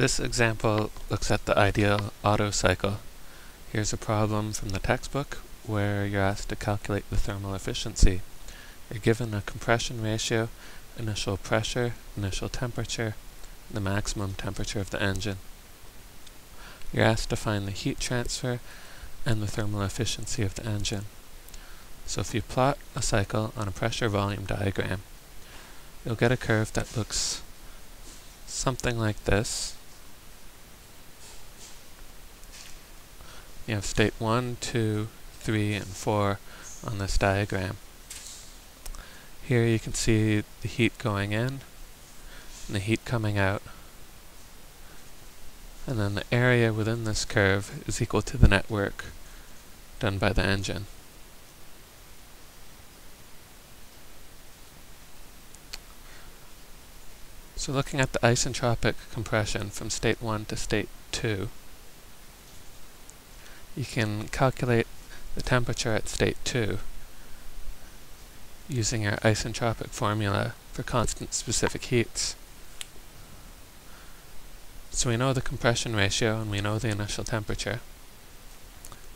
This example looks at the ideal Otto cycle. Here's a problem from the textbook where you're asked to calculate the thermal efficiency. You're given a compression ratio, initial pressure, initial temperature, the maximum temperature of the engine. You're asked to find the heat transfer and the thermal efficiency of the engine. So if you plot a cycle on a pressure volume diagram, you'll get a curve that looks something like this. You have state 1, 2, 3, and 4 on this diagram. Here you can see the heat going in and the heat coming out. And then the area within this curve is equal to the net work done by the engine. So looking at the isentropic compression from state 1 to state 2, you can calculate the temperature at state 2 using our isentropic formula for constant specific heats. So we know the compression ratio and we know the initial temperature.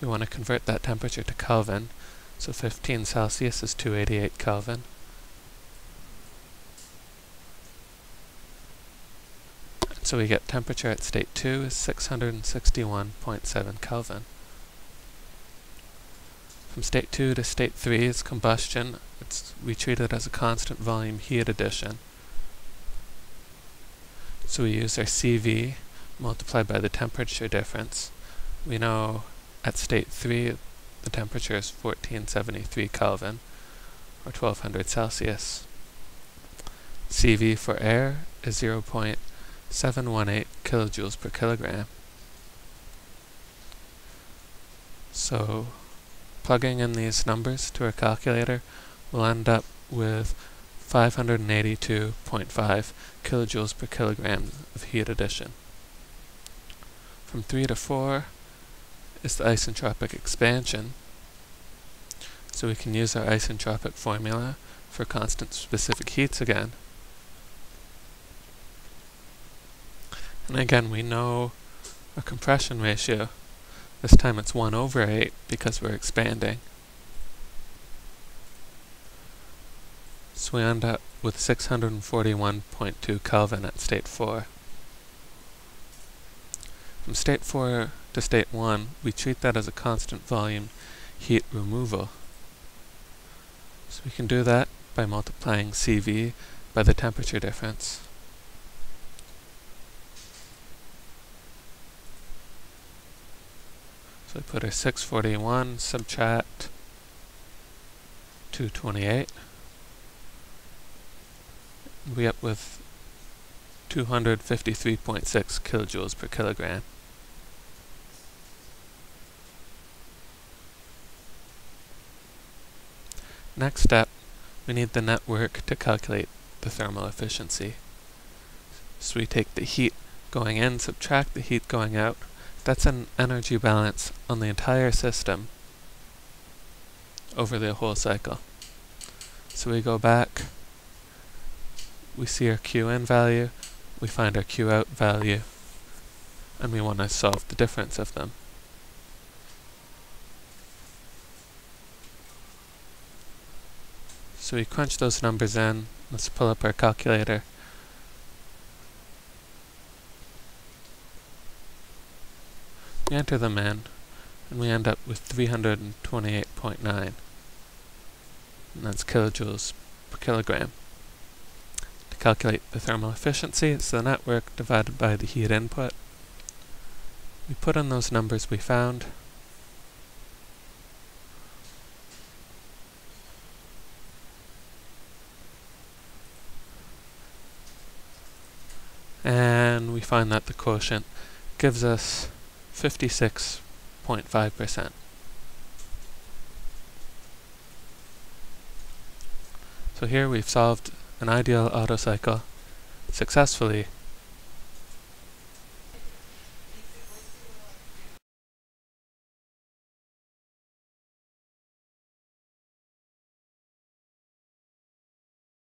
We want to convert that temperature to Kelvin, so 15 Celsius is 288 Kelvin. So we get temperature at state 2 is 661.7 Kelvin. From state 2 to state 3 is combustion. It's, we treat it as a constant volume heat addition. So we use our CV multiplied by the temperature difference. We know at state 3 the temperature is 1473 Kelvin, or 1200 Celsius. CV for air is 0. 718 kilojoules per kilogram. So plugging in these numbers to our calculator, we'll end up with 582.5 kilojoules per kilogram of heat addition. From 3 to 4 is the isentropic expansion. So we can use our isentropic formula for constant specific heats again. And again, we know a compression ratio. This time it's 1 over 8 because we're expanding. So we end up with 641.2 Kelvin at state 4. From state 4 to state 1, we treat that as a constant volume heat removal. So we can do that by multiplying CV by the temperature difference. So we put our 641, subtract 228. We up with 253.6 kilojoules per kilogram. Next step, we need the net work to calculate the thermal efficiency. So we take the heat going in, subtract the heat going out, that's an energy balance on the entire system over the whole cycle. So we go back, we see our Q in value, we find our Q out value, and we want to solve the difference of them. So we crunch those numbers in, let's pull up our calculator. Enter them in, and we end up with 328.9. And that's kilojoules per kilogram. To calculate the thermal efficiency, it's the net work divided by the heat input. We put in those numbers we found. And we find that the quotient gives us 56.5%. So here we've solved an ideal Otto cycle successfully